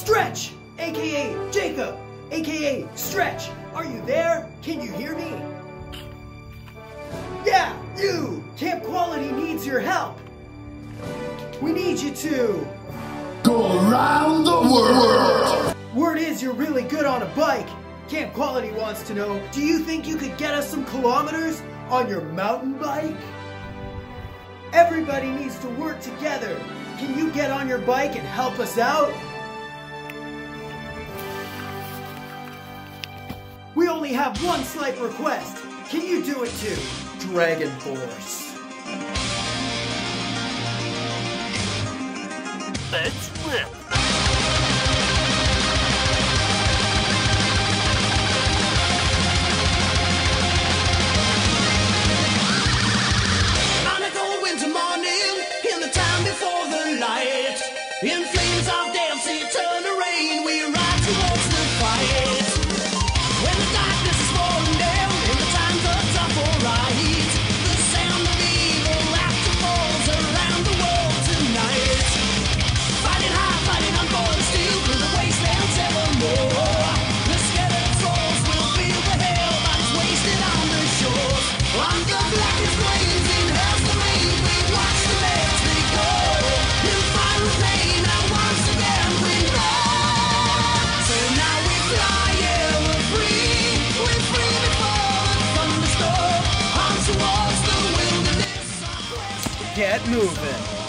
Stretch, aka Jacob, aka Stretch. Are you there? Can you hear me? Yeah, you! Camp Quality needs your help. We need you to. Go around the world! Word is you're really good on a bike. Camp Quality wants to know do you think you could get us some kilometers on your mountain bike? Everybody needs to work together. Can you get on your bike and help us out? Only have one slight request. Can you do it too? Dragon Force. Let's rip. On a cold winter morning, in the time before the light, Get moving.